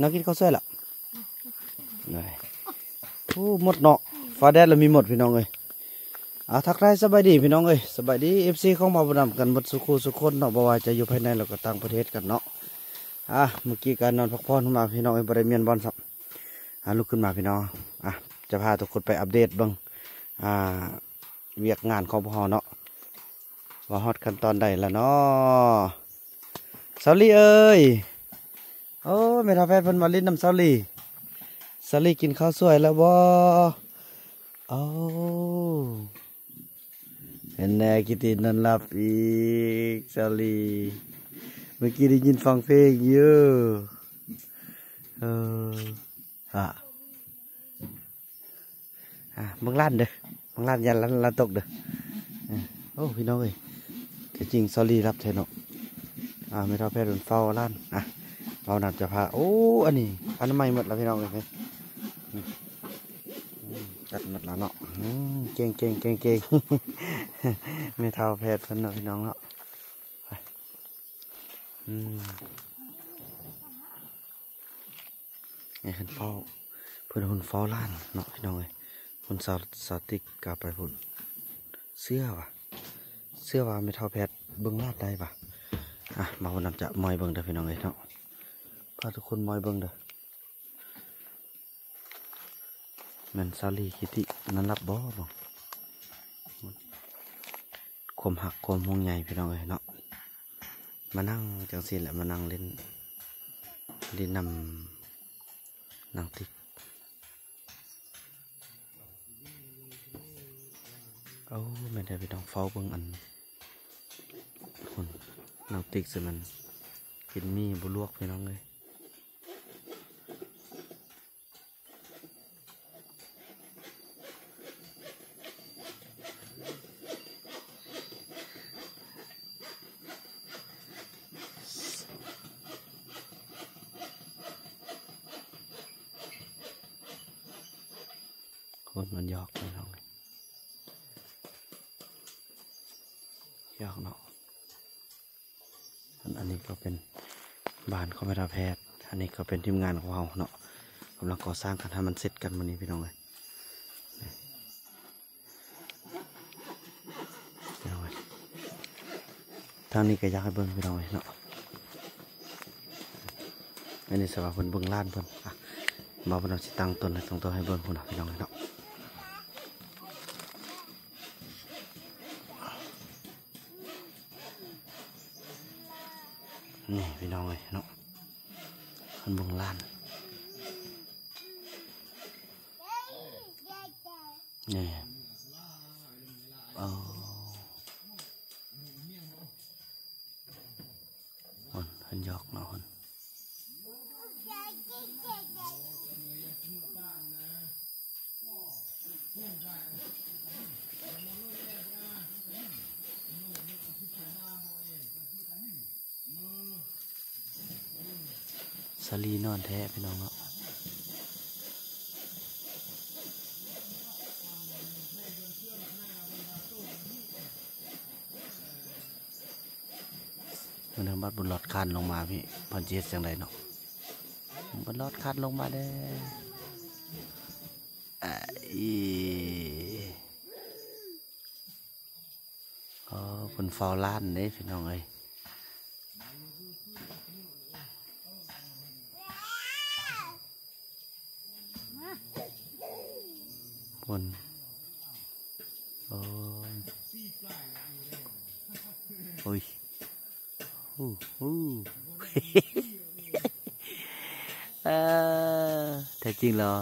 น้องกินข้าวสวยละได้โอ้หมดเนาะฟ้าแดดเรามีหมดพี่น้องเอ้ยอาทักทายสบายดีพี่น้องเอ้ยสบายดีเอฟซีของมาบนำกันหมดสุขสุขคนเนาะบ่ว่าจะอยู่ภายในแล้วก็ต่างประเทศกันเนาะอะเมื่อกี้การนอนพักผ่อนมาพี่น้องเอ้ยบริเมียนบอลสับอะลุกขึ้นมาพี่น้องอะจะพาทุกคนไปอัปเดตบ้างอ่าเวียกงานของพวกเราเนาะว่าฮอตขั้นตอนใดละเนาะสาลีเอ้ย โอ้แม่ทาแพทย์เพิ่นมาลิ้นน้ำสาลีสาลีกินข้าวสวยแล้วบ่โอ้เห็นแน่กิตินอนหลับอีกสาลีเมื่อกี้ได้ยินฟังเพลงอยู่เออฮะอะเบิ่งล้านเด้อเบิ่งล้านยันล้านล้านตกเด้อออโอ้พี่น้องเอ้ยแต่จริงสาลีรับเทนอ่าไม่ท่าแพทย์โดนเฝ้าล้านอะ เรานับจะพาโอ้อันนี้อันใหม่หมดแล้วพี่น้องเลยจัดหมดแล้วเนาะเก่งเก่งเก่งเก่งไม่เท่าแพทย์เพิ่นเนาะพี่น้องเนาะไปอืมนี่เพิ่นเฝ้าเพิ่นคนเฝ้าล้านเนาะพี่น้องเลยคนสาวสาวติกกลับไปพุ่นเสื้อว่ะเสื้อว่าไม่เท่าแพทย์เบิ่งลาดได้ปะอะมาวันนำจะมอยเบิ่งเด้อพี่น้องเอ้ยเนาะาทุกคนมอยเบิ่งเด้อแมนซาลีคิตินั้นรับบ่บ่คมหักคมห่วงใยพี่น้องเอ้ยเนาะมานั่งจังสิแหละมานั่งเล่นเล่นนำนางติ๊กเอาไม่ได้พี่น้องเฝ้าเบิ่งอันคนน้ำติ๊กสิมันกินมีบุลวกพี่น้องเลยคนมันยอกพี่น้องเลยยอกเนาะ อันอันนี้ก็เป็น บ้าแพทย์ อันนี้ก็เป็นทีมงานของเราเนาะกำลังก่อสร้างกันให้มันเสร็จกันวันนี้พี่น้องเลยทางนี้ก็อยากให้เบิ่งพี่น้องเลยเนาะอันนี้สำหรับเพิ่นเบิ่งล้านเพิ่นอะมาเพิ่นเอาสิตั้งต้นให้ตั้งต้นให้เบิ่งพุ่นน่ะพี่น้องเลยเนาะ นี่พี่น้องเลยเนาะคนเบงล้าน นี่เอาคนเพิ่นหยอกเนาะคน สลีนอนแท้พี่น้องเนาะมันทางบัดบนหลอดคันลงมาพี่พันเจ็ดจังไรเนาะบนหลอดคันลงมาเด้ออะอีอ๋อคนเฝ้าล้านเด้พี่น้องเอ้ย คนโอ้โอ้ยฮู้ฮู้เออแท้จริงแล้ว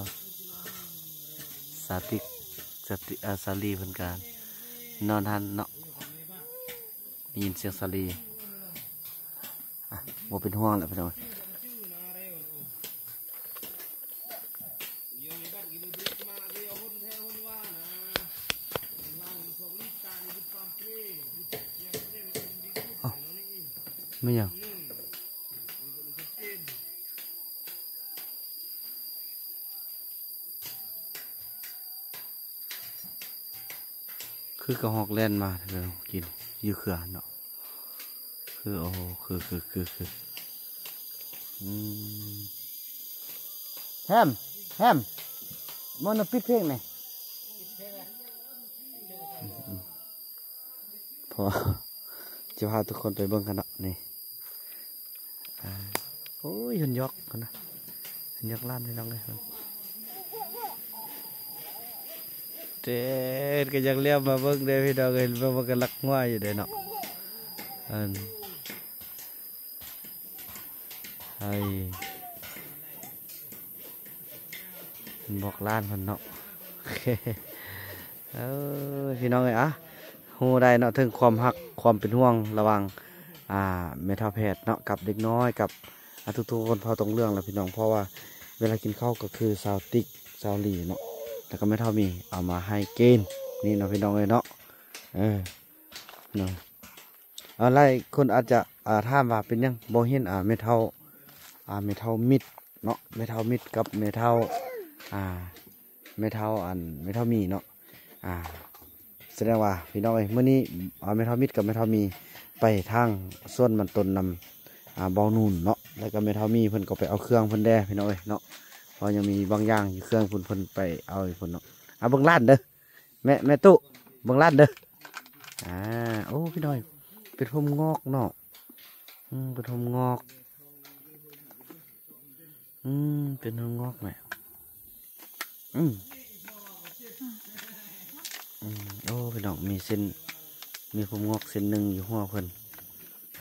สาติสาติอาสาลีเพิ่นการนอนทันเนาะยินเสียงสาลีอะบ่เป็นห่วงแหละพี่น้อง ไม่ยังคือกระหอกแล่นมาเธอกินอยืเขื่อนเนาะคือโอ้คือคือคือคืออืมฮมแฮมมันเอาปิดเพลงไหนพอจะพาทุกคนไปเบิ่งกันเนาะนี่อ่าโอ้ย เห็นยอกนะเห็นยอกล้านพี่น้องเลยเด็ดก็ยังเลี้ยมมาเบิ่งเด้พี่น้องเห็นว่ามันก็ลักง่ายอยู่เด้อเนาะอันไอบอกล้านเพันเนาะโอเคเออพี่น้องเอ้ยอะฮู้ได้เนาะถึงความฮักความเป็นห่วงระวังอ่าเมทัลแพทเนาะกับเด็กน้อยกับ อ่าทุกคนพอตรงเรื่องแล้วพี่น้องเพราะว่าเวลากินข้าวก็คือซาวติกซาวลีเนาะแล้วก็ไม่เท่ามีเอามาให้เกณฑ์นี่เนาะพี่น้องเลยเนาะเออเนาะอะไรคนอาจจะอ่าถามว่าเป็นยังโบเห็นอ่าเมทัลอ่าเมทัลมิดเนาะเมทัลมิดกับเมทัลอ่าไม่เท่าอันไม่เท่ามีเนาะอ่าแสดงว่าพี่น้องเอ้ยเมื่อนี้อ่าไม่เท่ามิดกับไม่เท่ามีไปทางส่วนมันตนนำอ่าบอลนูนเนาะ แล้วก็ไม่เท่ามีเพิ่นก็ไปเอาเครื่องเพิ่นแด่พี่น้องเอ้ยเนาะเพราะยังมีบางอย่างอยู่เครื่องเพิ่นเพิ่นไปเอาเพิ่นเนาะเอาเบิ่งล้านเด้อแม่แม่ตู้เบิ่งล้านเด้ออ่าโอ้พี่น้อยเป็นพมงอกเนาะอืมเป็นพมงอกอืมเป็นพมงอกแม่อืมอืมโอ้พี่น้องมีเส้นมีผมงอกเส้นหนึ่งอยู่หัวเพิ่น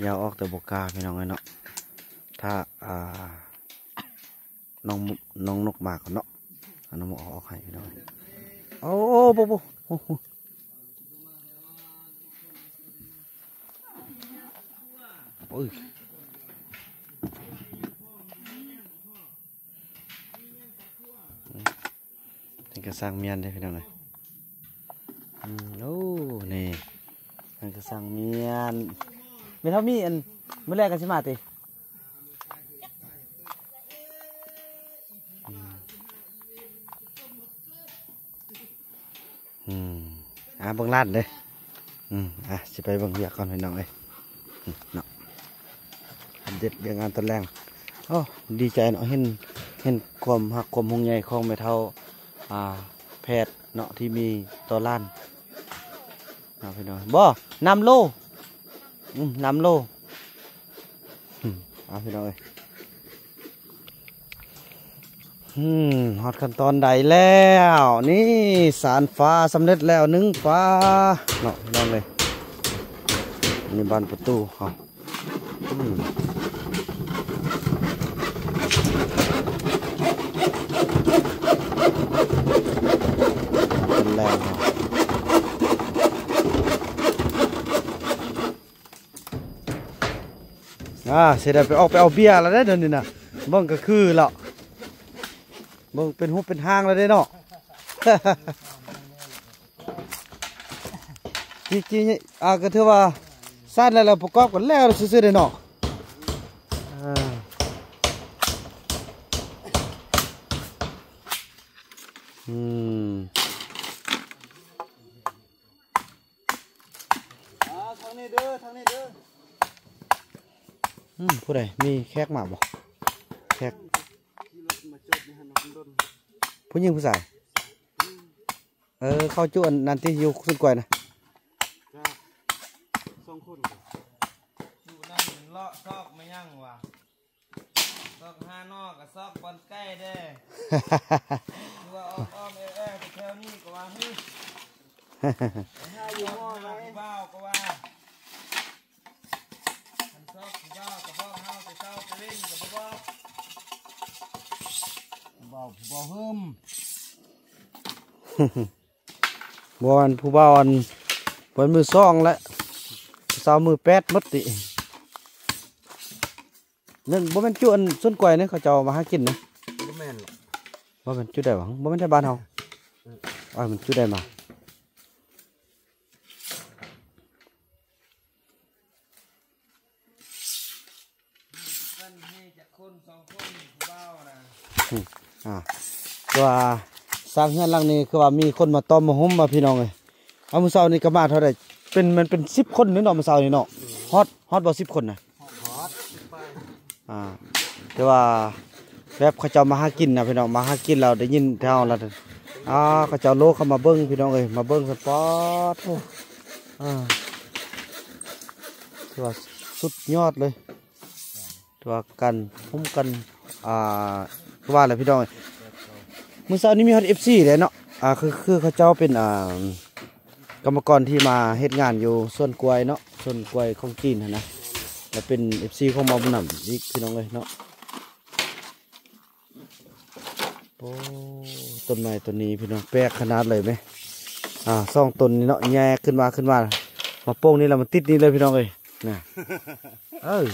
ยาวออกแต่บกล้าพี่น้องเลยเนาะ ถ้าอ่าน้องน้องนกมากเนาะอาน้องมุเออกให้พี่องโอ้โอ้โบโบโอ้โหโอ้ยนี่ก็สร้างเมียนได้พี่น้องเลยโอ้นี่มันก็สร้างเมียนไม่เท่ามีอันเมื่อแรกกันใช่ไหมติ อืมอะเบิ่งลาดเลยอืมอะจะไปเบิ่งเรียกก่อนพี่น้องเลยอืมเนาะเด็ดเรื่องงานตอนแรกโอ้ดีใจเนาะเห็นเห็นความหักความหงใหญ่ของไม่เท่าอ่าแพทย์เนาะที่มีต่อล้านเนาะพี่น้องบ่นำโลอืมนำโลอืมเอาพี่น้องเอ้ย อืมฮอดขั้นตอนใดแล้ว นี่สารฟ้าสำเร็จแล้วหนึ่งฟ้าเนาะพี่น้องเลยนี่บานประตูเขาอืมเป็นแรงเนาะอ่าเสร็จแล้วไปออกไปเอาเบียร์แล้วได้เดี๋ยวนี้นะบิ่งก็คือแล้ว เบิ่งเป็นหุบเป็นห้างแล้วได้อเนาะจริงๆอ่าก็ถือว่าสร้างแล้วเราประกอบกันแล้วซื่อๆเด้อเนาะอ่าอืมทางนี้เด้อทางนี้เด้ออืมผู้ใดมีแขกมาบ่แขก ที่รถมาจอดนี่ฮะน้องดน ผู้หญิงผู้ชายเออเข้าจุอันนั่นที่อยู่สุดกวยนะจ้าสองคนอยู่นั่นเลาะซอกไม่ยั่งว่ะซอกห้านอกกับซอกบอลใกล้เด้ดูว่าอ้อมอ้อมเอเอไปแถวนี้ก็ว่าเฮ้ยถ้าอยู่ห้องไหนผู้บ้าวก็ว่าคันซอกผู้บ้าวกับพ่อเฮาไปเศร้าไปเล่นกับบ่บอก บ่าวบ่าวเฮิมบอลผู้บ่าวอันบอลมือซองและสาวมือแปดหมดตินั่นบ่แม่นจุอันสุดกวยนี่เขาเจ้าเอามาหากินนะบ่แม่นหรอกบ่แม่นจุได้หวังบ่แม่นที่บ้านเฮาอ้ายมันจุได้มา เพิ่นให้จากคนสองคนผู้บ้าวนะ อ่าตัวสร้างเฮือนหลังนี้คือว่ามีคนมาต้อมมาห่มมาพี่น้องเอ้ยเอามือเช้านี่ก็มาเท่าใดเป็นมันเป็น10คนนี่เนาะมือเช้านี่เนาะฮอตฮอตบ่10คนน่ะฮอดไปอ่าแต่ว่าแบบเขาเจ้ามาหากินนะพี่น้องมาหากินเราได้ยินแถวเราอ่าเขาเจ้าโลกเข้ามาเบิ้งพี่น้องเอ้ยมาเบิ้งสปอร์ตอ่าถือว่าสุดยอดเลยถือว่ากันพุ่มกันอ่า ว่าอะไรพี่น้องเมื้อเช้านี้มีฮอต FC เลยเนาะอ่าคือคือเขาเจ้าเป็นอ่ากรรมกรที่มาเฮ็ดงานอยู่ส่วนกล้วยเนาะส่วนกล้วยของจีนนะแล้วเป็น FC ของมาบุญนำอีกพี่น้องเลยเนาะโอ้ต้นไม้ต้นนี้พี่น้องแปลกขนาดเลยไหมอ่าซองต้นนี้เนาะแย่ขึ้นมาขึ้นมามาโป้งนี่แล้วมันติดนี่เลยพี่น้องเลยนะเออ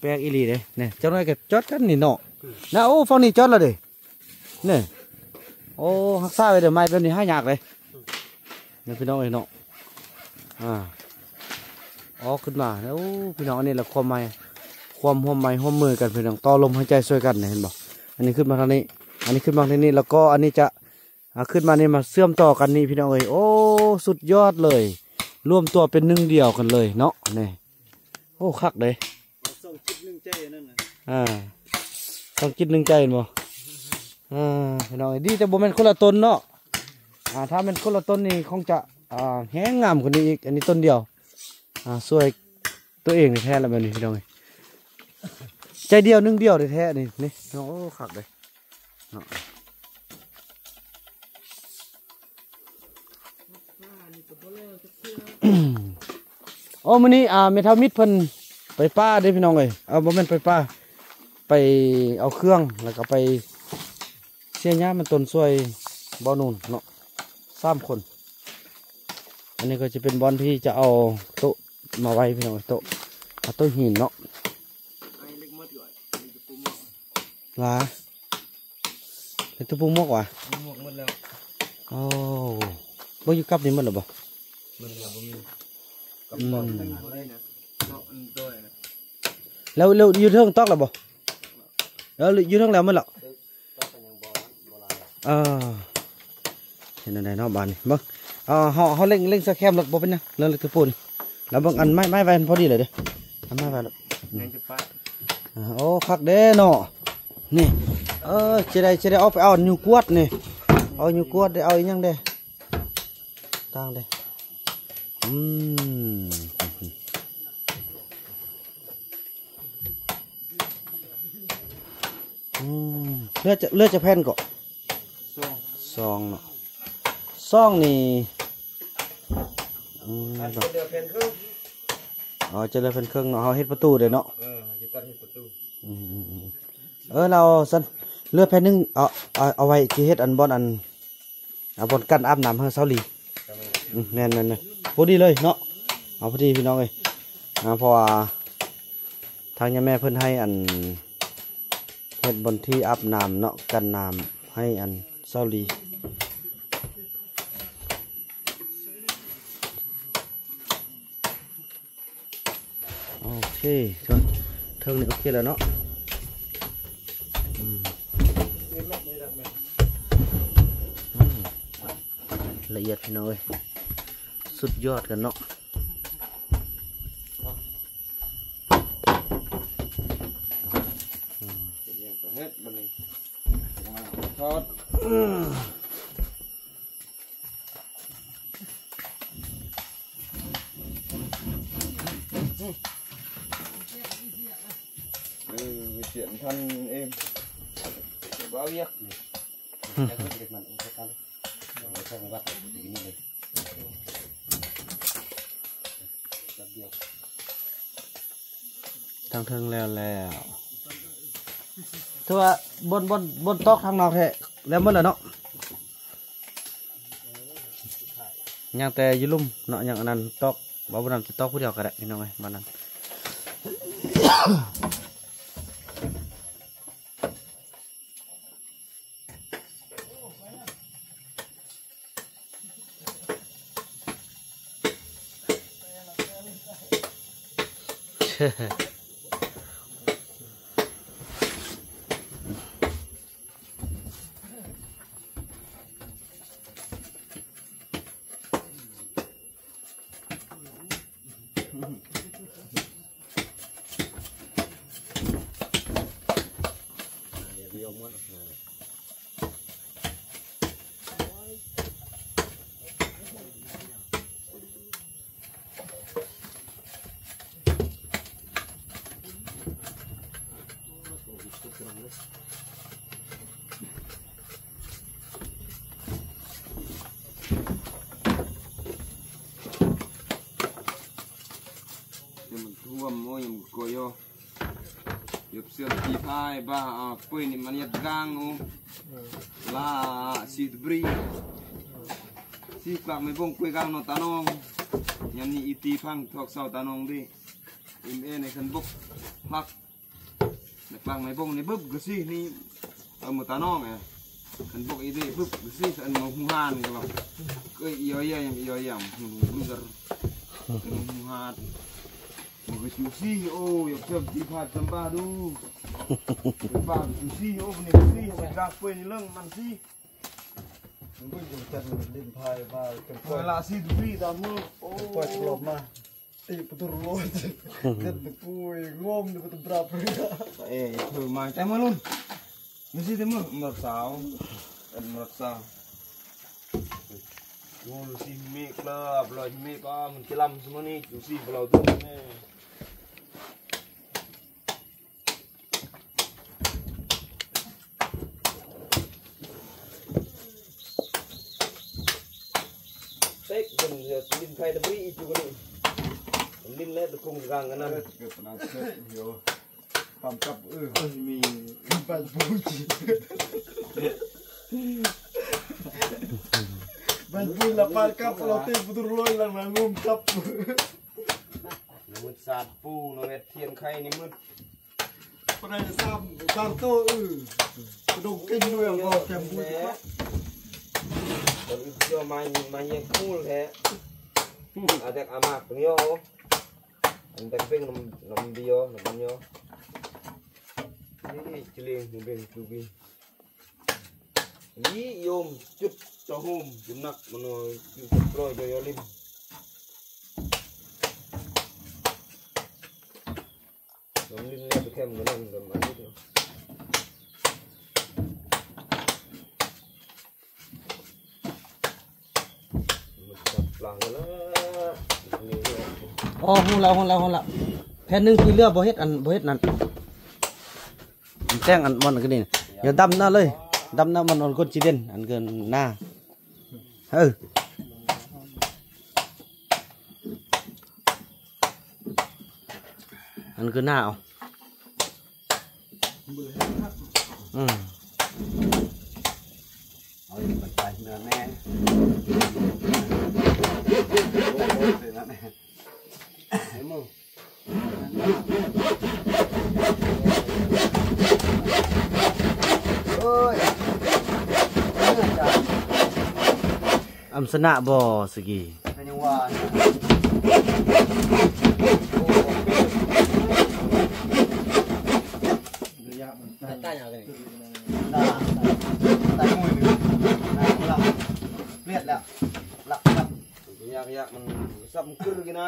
แปลกอีหลีเลยเนี่ยเจ้าหน้อยก็จอดกันนี่เนาะ นะโอ้ฟังนี่จอดแล้วเด้เนี่ยโอ้หักซ่าไปเดี๋ยวไม้เป็นนี่ให้ยากเลยเนี่ยพี่น้องเอ้ยเนาะอ่าอ๋อขึ้นมาแล้วพี่น้องอันนี้แหละความไม้ความห่วมไม้ห่วมมือกันพี่น้องต่อลมหายใจช่วยกันเนี่ยเห็นบ่อันนี้ขึ้นมาทางนี้ อันนี้ขึ้นมาทางนี้แล้วก็อันนี้จะอ่าขึ้นมานี่มาเชื่อมต่อกันนี่พี่น้องเอ้ยโอ้สุดยอดเลยรวมตัวเป็นหนึ่งเดียวกันเลยเนาะนี่โอ้คักเลยส่งคิดหนึ่งใจนั่นน่ะอ่า ต้องคิดหนึ่งใจเห็นบ่อ่าพี่น้องเอ้ดีแต่บ่แม่นคนละต้นเนาะอ่าถ้าเป็นคนละต้นนี่คงจะอ่าแห้งงามกว่านี้อีกอันนี้ต้นเดียวอ่าช่วยตัวเองแท้แล้วแบบนี้พี่น้องเอ้ใจเดียวนึ่งเดียวแท้นี่นี่โอ้คักเลยโอ้มื้อนี้อ่าเมทัลมิดเพิ่นไปป้าเด้พี่น้องเอ้ยเอาบ่แม่นไปป้า ไปเอาเครื่องแล้วก็ไปเสียหญ้ามันต้นซวยบ่อนูนเนาะสามคน อันนี้ก็จะเป็นบอลที่จะเอาโต๊ะมาไว้พี่น้องเอ้ยโต๊ะเอาโต๊ะหินเนาะไอ้เล็กมดก่อนมีกระปุกลาเป็นตัวปูมกว่ะมีหมวกหมดแล้วโอ้บ่อยู่กับนี่มันหรอบ่มันเหลือบ่มีอืมอะไรนะเนาะอันตัวนะแล้วแล้วอยู่เทิงตอกแล้วบ่แล้วอยู่เทิงแล้วมันหรอเออเห็นอันไหนเนาะบานนี่เบิ่งเอ่าเฮาเฮาเล่งเล่งสแคมรถบ่เป็นหยังเรื่องเล็กตะปูนี่แล้วเบิ่งอันไม้ไม้ไว้พอดีเลยเด้ออันไม้ไว้แล้ว ยังจะปะ อ่าโอ้คักเด้เนาะนี่เออจะได้จะได้เอาไปเอาอยู่กวดนี่เอาอยู่กวดได้เอาอีหยังเด้ต่างเด้อืมอืมเลือดจะเลือดจะแผ่นก็ส่งซองเนาะซองนี่อืมอันเนาะเดียวเป็นครึ่งอ๋อจะเลยเป็นเครื่องเนาะเอาเฮ็ดประตูเด้เนาะเออจะตัดให้ประตูอืมอืมอืมเออเราสันเลือดแผ่นหนึงเอาเอาเอาไว้ที่เฮ็ดอันบอนอันเอาบอนกันอาบน้ำให้เซาหลีอืมแม่นแม่นแม่นพอดีเลยเนาะเอาพอดีพี่น้องเอ้ยอ่าเพราะว่าทางยาแม่เพิ่นให้อัน เฮ็ดบนที่อาบน้ำเนาะกันน้ำให้อันเซาลีโอเคเทิงเทิงนี่โอเคแล้วเนาะละเอียดพี่น้อยสุดยอดกันเนาะ อย่างก็เฮ็ดบัดนี้ทอด เออไปเสียนท่านเองบ่เอาเวียกทางเทิงแล้วแล้วถือว่าบนบนบนตอกทางนอกแท้แล้วหมันแล้วเนาะยังแต่อยุลุ่มเนาะอย่างอันนั้นตอก บ่าวบุญนำจะตอกผู้เดียวก็ได้พี่น้องเอ้ยบ้านนั้นเโอ้ยมันโกโยยบเสื้อที่พายบ้าอะปุ้ยนี่มันยัดกลางโอ้ลาสีดบรีสีกลักไม่บงคุยกลางนอตานองยามนี้อีตีพังทอกเสา Sushi, oh, you have deep heart, Zambado. Sushi, open it, see, you have got when you learn, man, see. I'm going to tell you a little pie about the point. I see the breed, I'm not. Oh, quite a lot, man. Tip the road, get the boy, warm the brother. Eh, you my time alone. You see the moon, Mersau, and Mersau. Yo, lu si mek lah, belah mek ah, mungkin lam semua ni, lu si belah tu. Ni. Tek ben lin kai da bri itu kan. Lin le tu kung gang kan. เกิดปัญหาเกิดเดี๋ยวความกับเออมีปันปูจีบันปูละปานกับเราตีป ระตูโรยลังงมกับมืดสาดปูนเวทเทียนไข่นี่มืดปนายจ อ๋อฮู้แล้วฮู้แล้วฮู้แล้วแผ่นหนึงที่เหลือบ่เฮ็ดอันบ่เฮ็ดนั่นแจ้งอันมันก็นี่อย่าดำหน้าเลยดำหน้ามันอ่อนคนจีเด่นอันเกินหน้าเอออันคือห น้าเอาอืมเอ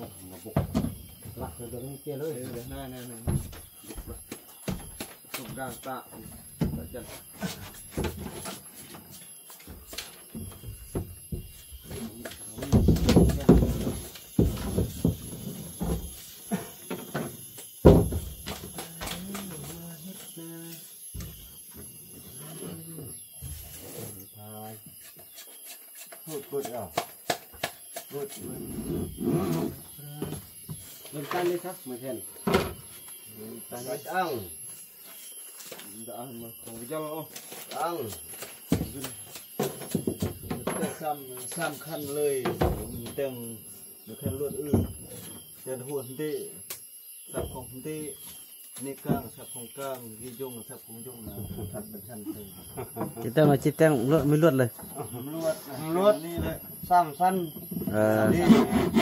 ฟันหูเออ หลักเลยเดี๋ยวนี้เกี้ยเลย เดี๋ยวหน้าหน้าหน้าสุกกลางตาจัด พูดพูดเอาพูดพูด เริ่มตั้งเลยครับมาเช่น ตาน้อยอ้าง đã mà không có cho อ้างแต่ซ้ำซ้ำคันเลยเต็มเดี๋ยวคันรวดอื้อแต่ จะหัวที่สับของที่นี่ก้างสับของก้างยี่ยงสับของยงนะทัด เป็นชั้นเลยจิตแต้งมาจิตแต้งเลือดไม่เลือดเลยลวดลวดนี่เลยสามสั้นเออนี่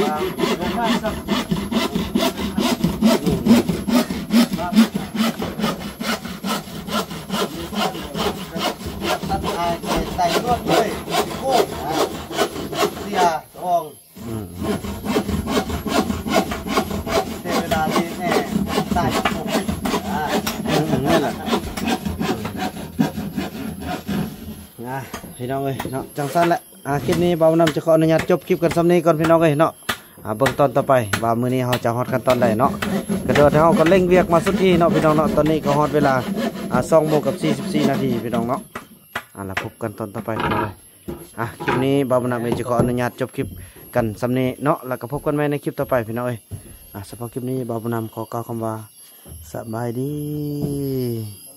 วางลงมาสับตัดอายใส่ลวดเลยโค้งเสีย ทองเทวดาดีแน่ใส่ผมอ่านั่นแหละนะพี่น้องเอ้ยเนาะจังสั้นแหละอ่าคลิปนี้บ่าวนำจะขออนุญาตจบคลิปกันซ้ำนี้ก่อนพี่น้องเอ้ยเนาะอ่าเบิ่งตอนต่อไปว่ามื้อนี้เฮาจะฮอดกันตอนใดเนาะกระโดดเฮาก็เร่งเวียกมาสุดที่เนาะพี่น้องเนาะตอนนี้ก็ฮอดเวลาอ่า2โมงกับ44นาทีพี่น้องเนาะอ่าแล้วพบกันตอนต่อไปพี่น้องเอ้ย อะคลิปนี้บ่าวนาเมจะขออนุญาตจบคลิปกันซ้ำนี้เนาะแล้วก็พบกันใหม่ในคลิปต่อไปพี่น้องเอ้ยอะสำหรับคลิปนี้บ่าวนาขอกล่าวคำว่าสบายดี